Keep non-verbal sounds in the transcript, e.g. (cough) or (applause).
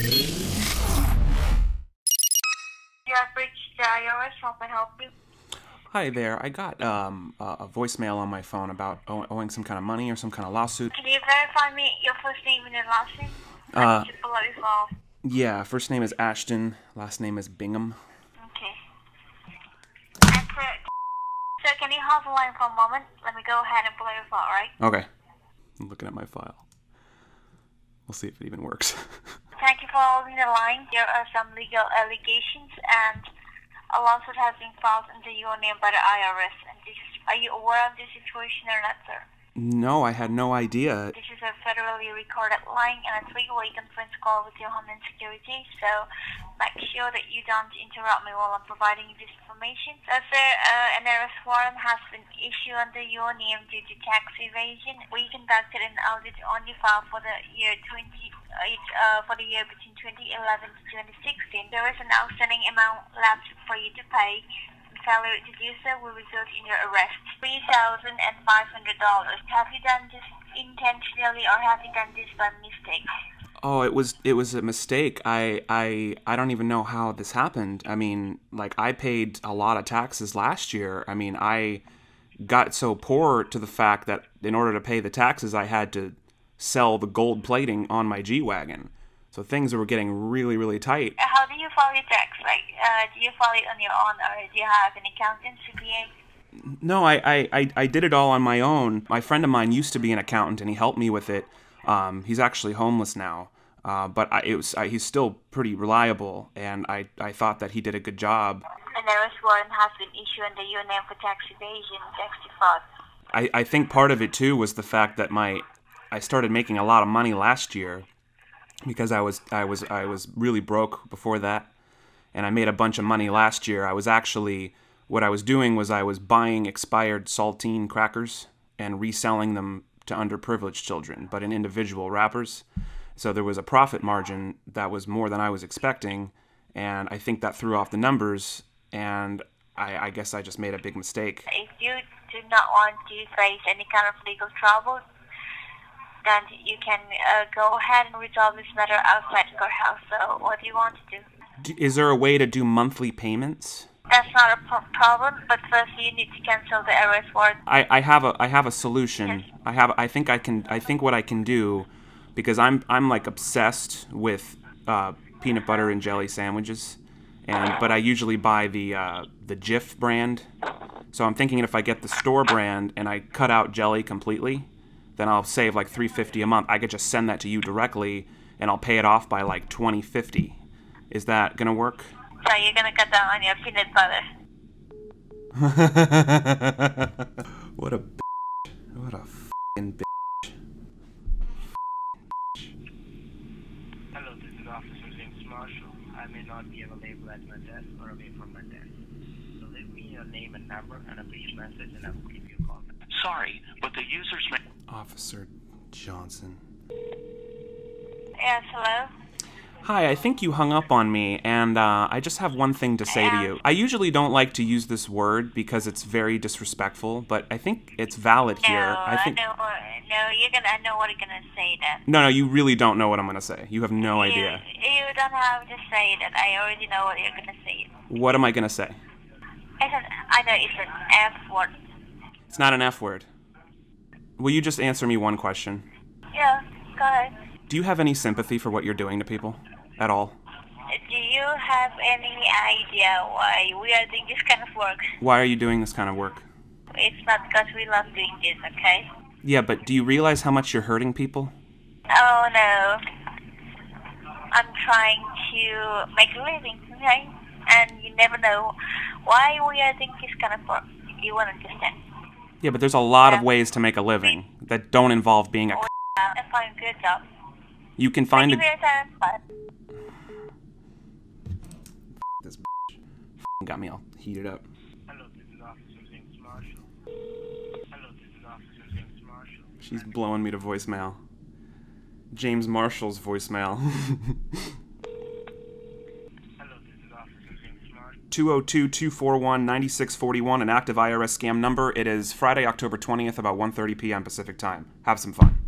You have reached IRS. How can I help you? Hi there. I got um, a voicemail on my phone about owing some kind of money or some kind of lawsuit. Can you verify me your first name and your last name? Uh, I need to pull out your file. Yeah, first name is Ashton, last name is Bingham. Okay. And sir, sir, can you hold the line for a moment? Let me go ahead and out your file, right? Okay. I'm looking at my file. We'll see if it even works. (laughs) You the line. There are some legal allegations and a lawsuit has been filed under your name by the IRS. And this is, are you aware of this situation or not, sir? no, I had no idea. This is a federally recorded line and a three-way conference call with your Homeland Security, so make sure that you don't interrupt me while I'm providing you this information. So, sir, uh, an arrest warrant has been issued under your name due to tax evasion. We conducted an audit on your file for the year 20, uh, for the year between 2011 to 2016. There is an outstanding amount left for you to pay. Failure to do so will result in your arrest. Three thousand and five hundred dollars. Have you done this intentionally or have you done this by mistake? Oh, it was it was a mistake. I I I don't even know how this happened. I mean, like I paid a lot of taxes last year. I mean, I got so poor to the fact that in order to pay the taxes, I had to sell the gold plating on my G-Wagon. So things were getting really really tight. How do you file your tax? Like, uh, do you file it on your own or do you have an accountant, CPA? No, I, I, I, I did it all on my own. My friend of mine used to be an accountant, and he helped me with it. Um, he's actually homeless now, uh, but I, it was I, he's still pretty reliable, and I, I thought that he did a good job. An arrest warrant has been issued under your name for tax evasion, tax default. I, I think part of it too was the fact that my I started making a lot of money last year because I was I was I was really broke before that, and I made a bunch of money last year. I was actually what I was doing was I was buying expired saltine crackers and reselling them to underprivileged children, but in individual wrappers. So there was a profit margin that was more than I was expecting, and I think that threw off the numbers. And I, I guess I just made a big mistake. If you do not want to face any kind of legal trouble, then you can uh, go ahead and resolve this matter outside the courthouse. So, what do you want to do? Is there a way to do monthly payments? That's not a pro- problem, but first you need to cancel the arrest warrant. I, I have a I have a solution. I have I think I can I think what I can do because I'm I'm like obsessed with uh, peanut butter and jelly sandwiches, and but I usually buy the uh, the Jif brand. So I'm thinking if I get the store brand and I cut out jelly completely, then I'll save like 350 a month. I could just send that to you directly, and I'll pay it off by like 2050. Is that gonna work? So you're gonna cut down on your peanut butter. what a bitch. What a fucking bitch. Hello, this is Officer James Marshall. I may not be available at my desk or away from my desk. So leave me your name and number and a brief message and I will give you a call back. Sorry, but the user's may- Officer Johnson. Yes, hello? Hi, I think you hung up on me, and uh, I just have one thing to say to you. I usually don't like to use this word because it's very disrespectful, but I think it's valid here. no, I think. know. No, you're gonna. I know what you're gonna say. Then. No, no, you really don't know what I'm gonna say. You have no idea. You, you don't have to say that. I already know what you're gonna say. What am I gonna say? It's an. I know it's an F word. It's not an F word. Will you just answer me one question? Yeah. Go ahead. Do you have any sympathy for what you're doing to people? At all? Do you have any idea why we are doing this kind of work? Why are you doing this kind of work? It's not because we love doing this, okay? Yeah, but do you realize how much you're hurting people? Oh no. I'm trying to make a living, okay? And you never know why we are doing this kind of work. You won't understand. Yeah, but there's a lot of ways to make a living that don't involve being a. Oh, I find a good job. You can find Thank a. you for your time. Bye. This got me all heated up. Hello, this is Officer James Marshall. Hello, this is Officer James Marshall. She's blowing me to voicemail. James Marshall's voicemail. Hello, this is Officer James Marshall. 202 241 9641, an active IRS scam number. It is Friday, October 20th, about 1.30 p.m. Pacific time. Have some fun.